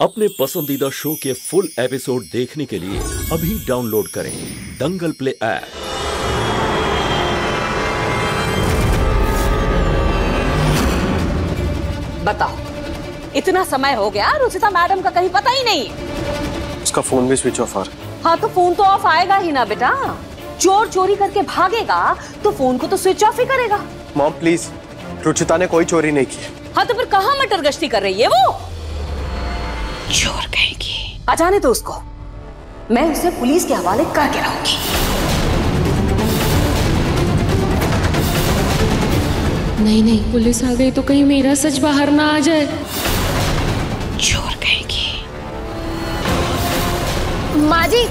अपने पसंदीदा शो के फुल एपिसोड देखने के लिए अभी डाउनलोड करें दंगल प्ले ऐप। बताओ इतना समय हो गया रुचिता मैडम का कहीं पता ही नहीं। उसका फ़ोन भी स्विच ऑफ़ आ रहा है। हाँ तो फ़ोन तो ऑफ़ आएगा ही ना बेटा। चोर चोरी करके भागेगा तो फ़ोन को तो स्विच ऑफ़ ही करेगा। मॉम प्लीज़ रुचिता ने कोई चोरी नहीं की। हाँ तो फिर कहाँ मटर गश्ती कर रही है वो? चोर कहेगी। आ जाने तो उसको। मैं उसे पुलिस के हवाले करके रहूँगी। नहीं नहीं पुलिस आ गई तो कहीं मेरा सच बाहर ना आ जाए। चोर कहेगी। माँ जी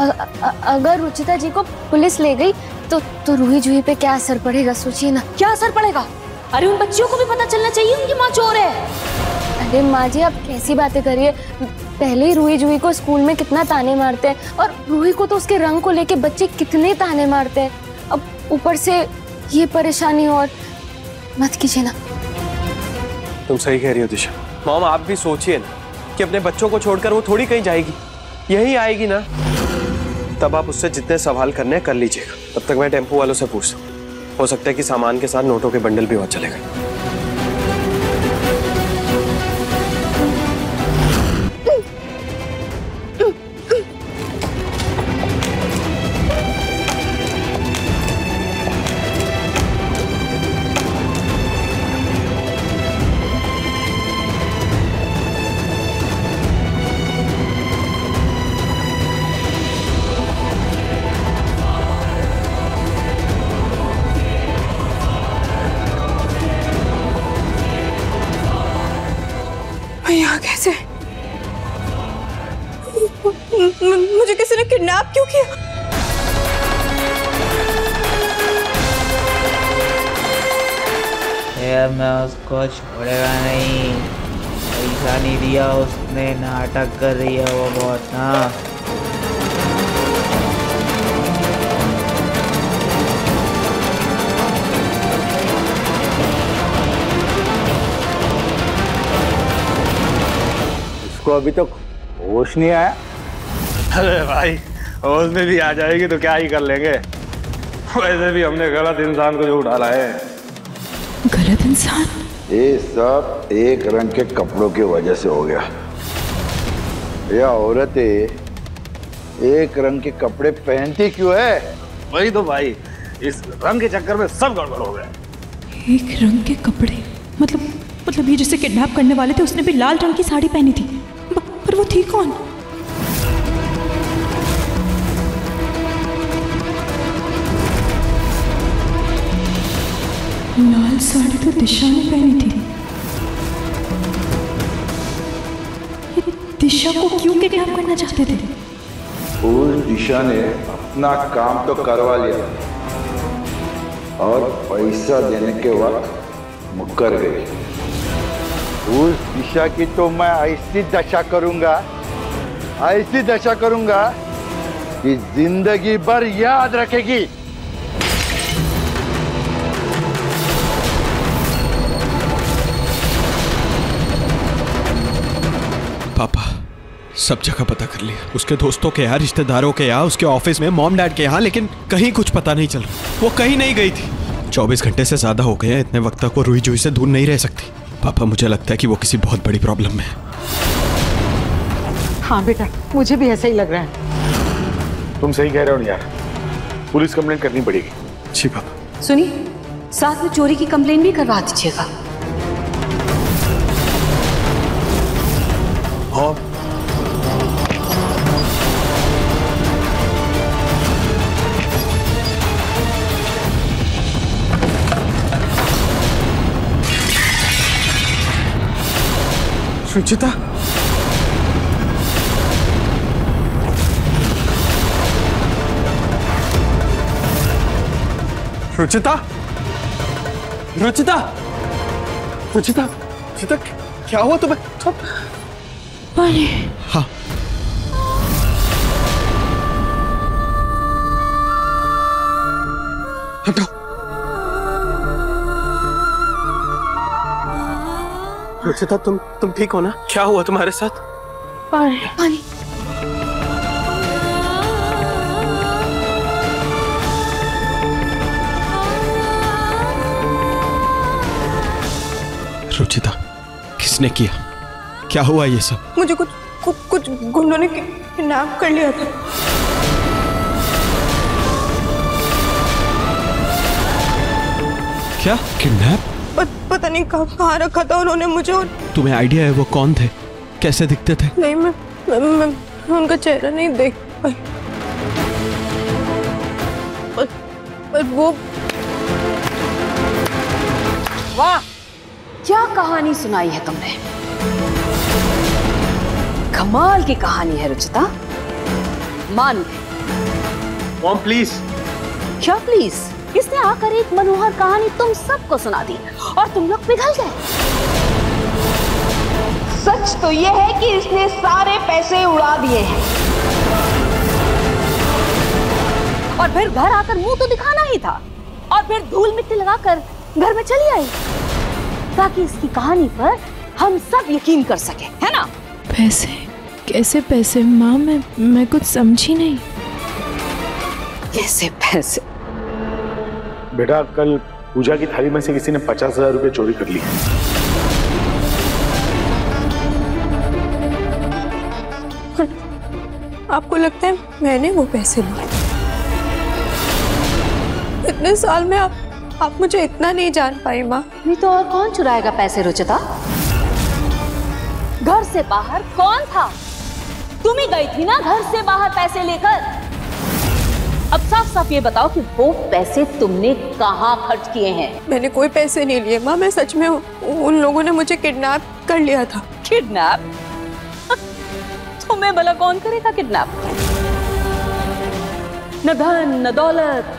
अ- अ- अगर रुचिता जी को पुलिस ले गई तो तो रूही जूही पे क्या असर पड़ेगा सोचिए ना। क्या असर पड़ेगा? अरे उन बच्चियों को भी पता चलना चाहिए उनकी माँ चोर है। अरे माँ जी, आप कैसी बातें करिए। पहले ही रूही जूही को स्कूल में कितना ताने मारते हैं और रूही को तो उसके रंग को लेके बच्चे कितने ताने मारते हैं। अब ऊपर से ये परेशानी और मत कीजिए ना। तुम सही कह रही हो, दिशा। मॉम, आप भी सोचिए ना कि अपने बच्चों को छोड़कर वो थोड़ी कहीं जाएगी। यही आएगी ना। तब आप उससे जितने सवाल करने कर लीजिएगा। तब तक मैं टेंपो वालों से पूछता हूँ। हो सकता है कि सामान के साथ नोटों के बंडल भी वहाँ चले गए। मैं उसको छोड़ेगा नहीं। पैसा नहीं दिया उसने नाटक कर रही है वो बहुत ना। इसको अभी तक तो होश नहीं आया। अरे भाई होश में भी आ जाएगी तो क्या ही कर लेंगे। वैसे भी हमने गलत इंसान को जो उठा लाए गलत इंसान। ये सब एक रंग के कपड़ों की वजह से हो गया। यह औरतें एक रंग के कपड़े पहनती क्यों है? वही तो भाई इस रंग के चक्कर में सब गड़बड़ हो गया। एक रंग के कपड़े? मतलब मतलब ये जिसे किडनैप करने वाले थे उसने भी लाल रंग की साड़ी पहनी थी। पर वो थी कौन? लाल साड़ी तो दिशा ने पहनी थी। दिशा को क्यों किडनैप करना चाहते थे? उस दिशा ने अपना काम तो करवा लिया और पैसा देने के वक्त मुकर गई। उस दिशा की तो मैं ऐसी दशा करूँगा, ऐसी दशा करूँगा कि ज़िंदगी भर याद रखेगी। पापा सब जगह पता कर लिया। उसके दोस्तों के यहाँ रिश्तेदारों के यहाँ उसके ऑफ़िस में मॉम डैड के यहाँ लेकिन कहीं कुछ पता नहीं चल रहा। वो कहीं नहीं गई थी। चौबीस घंटे से ज़्यादा हो गए हैं इतने वक्त तक वो रुई जुई से दूर नहीं रह सकती। पापा मुझे लगता है कि वो किसी बहुत बड़ी प्रॉब्लम में है। हाँ बेटा मुझे भी ऐसा ही लग रहा है। तुम सही कह रहे हो यार। पुलिस कंप्लेंट करनी पड़ेगी। जी पापा। सुनिए साथ में चोरी की कंप्लेन भी करवा दीजिएगा। हाँ रुचिता रुचिता रुचिता रुचिता रुचिता क्या हुआ तुम्हें तुम पानी। हाँ। हटाओ रुचिता तुम तुम ठीक हो ना? क्या हुआ तुम्हारे साथ? पानी। पानी। रुचिता किसने किया? क्या हुआ ये सब? मुझे कुछ कुछ, कुछ गुंडों ने किडनैप कर लिया था। क्या? किडनैप? पत, पता नहीं कहाँ कहाँ रखा था उन्होंने मुझे और तुम्हें आइडिया है वो कौन थे? कैसे दिखते थे? नहीं मैं मैं, मैं, मैं उनका चेहरा नहीं देख पाई। पर, पर वो वाह! क्या कहानी सुनाई है तुमने? कमाल की कहानी है रुचिता। मान। मॉम प्लीज़ क्या प्लीज़ इसने आकर एक मनोहर कहानी तुम सबको सुना दी और तुम लोग पिघल गए। सच तो यह है कि इसने सारे पैसे उड़ा दिए हैं। और फिर घर आकर मुँह तो दिखाना ही था और फिर धूल मिट्टी लगाकर घर में चली आई ताकि इसकी कहानी पर हम सब यकीन कर सके है ना? पैसे? कैसे पैसे? माँ मैं मैं कुछ समझी नहीं। कैसे पैसे? बेटा कल पूजा की थाली में से किसी ने पचास हज़ार रुपए चोरी कर ली आपको लगता है मैंने वो पैसे लिए? इतने साल में आप आप मुझे इतना नहीं जान पाई माँ। नहीं तो और कौन चुराएगा पैसे रुचिता? घर से बाहर कौन था? तुम ही गई थी ना घर से बाहर पैसे लेकर। अब साफ़ साफ़ ये बताओ कि वो पैसे तुमने कहाँ खर्च किए हैं? मैंने कोई पैसे नहीं लिए माँ मैं सच में उन लोगों ने मुझे किडनैप कर लिया था। किडनैप? तुम्हें भला कौन करेगा किडनैप? न धन न दौलत।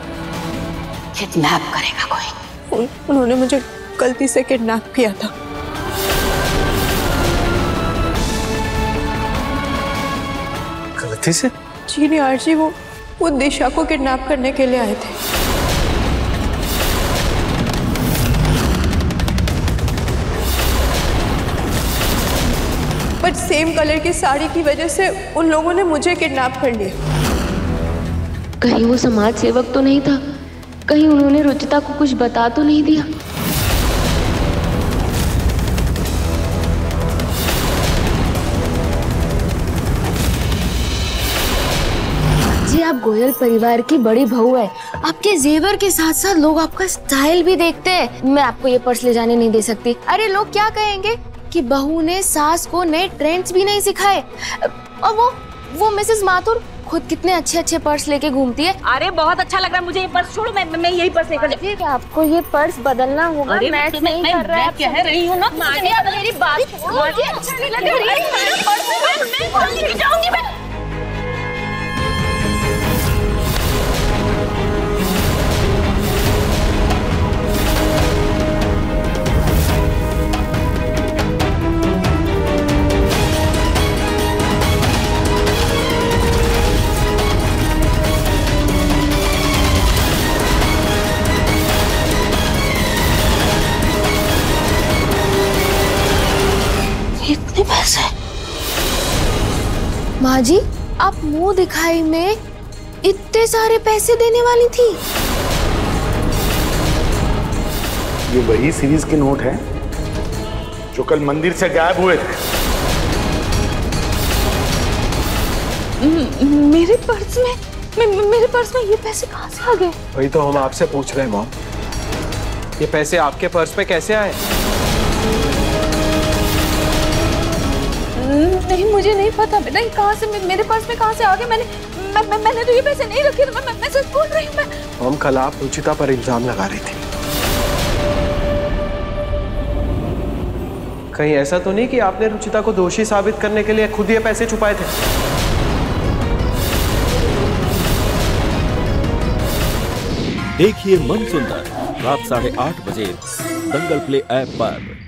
किडनैप करेगा कोई? उन, उन्होंने मुझे गलती से किडनैप किया था। गलती से? जी नहीं आरजी वो वो दिशा को किडनैप करने के लिए आए थे। बट सेम कलर की साड़ी की वजह से उन लोगों ने मुझे किडनैप कर लिया। कहीं वो समाज सेवक तो नहीं था? कहीं उन्होंने रुचिता को कुछ बता तो नहीं दिया? आप गोयल परिवार की बड़ी बहू है। आपके जेवर के साथ साथ लोग आपका स्टाइल भी देखते हैं। मैं आपको ये पर्स ले जाने नहीं दे सकती। अरे लोग क्या कहेंगे कि बहू ने सास को नए ट्रेंड्स भी नहीं सिखाए? और वो वो मिसेस माथुर खुद कितने अच्छे अच्छे पर्स लेके घूमती है? अरे बहुत अच्छा लग रहा है मुझे ये पर्स। छोड़ो मैं मैं यही पर्स लेकर ठीक है आपको ये पर्स बदलना होगा अरे मैच मैं- नहीं मैं- कर रहा है कह रही हूँ ना, मेरी बात छोड़ो। मुझे अच्छा नहीं लग रहा है माँ जी आप मुँह दिखाई में इतने सारे पैसे देने वाली थी। ये वही सीरीज़ के नोट हैं जो कल मंदिर से गायब हुए थे। मेरे पर्स में मे- मेरे पर्स में ये पैसे कहाँ से आ गए? वही तो हम आपसे पूछ रहे हैं मॉम। ये पैसे आपके पर्स पे कैसे आए? नहीं मुझे नहीं पता। बेटा ये कहाँ से मेरे पर्स में कहाँ से आ गए मैंने मैं, मैं, मैंने तो ये पैसे नहीं रखे मैं, मैं, मैं सच बोल रही हूँ मैं हम कल आप रुचिता पर इल्ज़ाम लगा रही थी। कहीं ऐसा तो नहीं कि आपने रुचिता को दोषी साबित करने के लिए खुद ये पैसे छुपाए थे? देखिए मन सुंदर रात साढ़े आठ बजे दंगल प्ले ऐप पर।